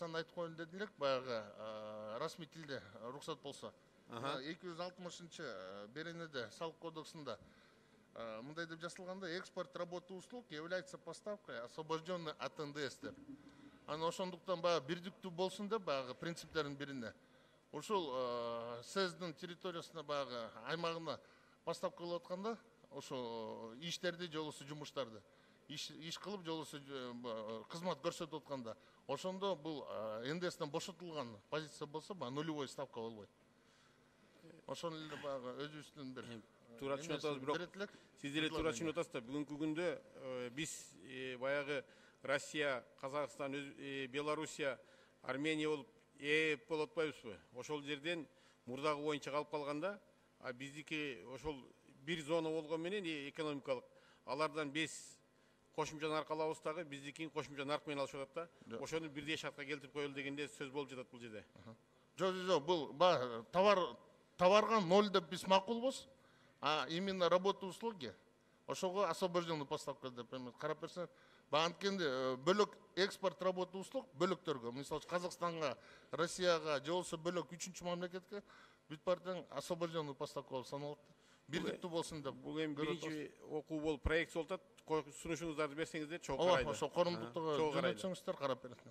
информацияны айтып коеюн дедим элек баягы э, расмий тилде уруксат болсо эки жүз алтымышынчы беренеде салык кодексинде э, мындай деп жазылган да экспорт работы услуг является поставкой освобожденной от ндс деп. Анан ошондуктан баягы бирдиктүү болсун деп баягы принциптердин бирине ушул э, сэздин территориясына баягы аймагына поставка кылып атканда ошо иштерди же болбосо жумуштарды. Иш иш кылып же болбосо э, кызмат көрсөтүп атканда ошондо бул э, ндстен бошотулган позиция болсо баягы нулевой ставка болбойт ошону эле баягы өзүбүздүн бир туура түшүнүп атабыз бирок сиз деле туура түшүнүп атасыз да бүгүнкү күндө э, биз э, баягы россия казакстан э, белоруссия армения болуп ээп болуп атпайбызбы ошол жерден мурдагы боюнча калып калганда а биздики ошол бир зона болгон менен э, экономикалык. Алардан без кошумча нарк алабыз дагы биздикин кошумча нарк менен алышып атат да ошону бирдей шартка келтирип коелу дегенде сөз болуп жатат бул жерде жок жок бул баягы товар товарга ноль деп биз макулбуз а именно работа услуги ошого освобожденный поставка деп эме карап берсең анткенде бөлөк экспорт работа услуг бөлөктөргө мисалы үчүн казакстанга россияга же болбосо бөлөк үчүнчү мамлекетке бүт баары тең освобожденный поставка болуп саналат бирдиктүү болсун деп бул эми биринчи окуу болуп проект болуп атат сунушуңуздарды берсеңиздер чогуу ооба карайлы ошо карайлы жөнөтсөңүздөр карап берет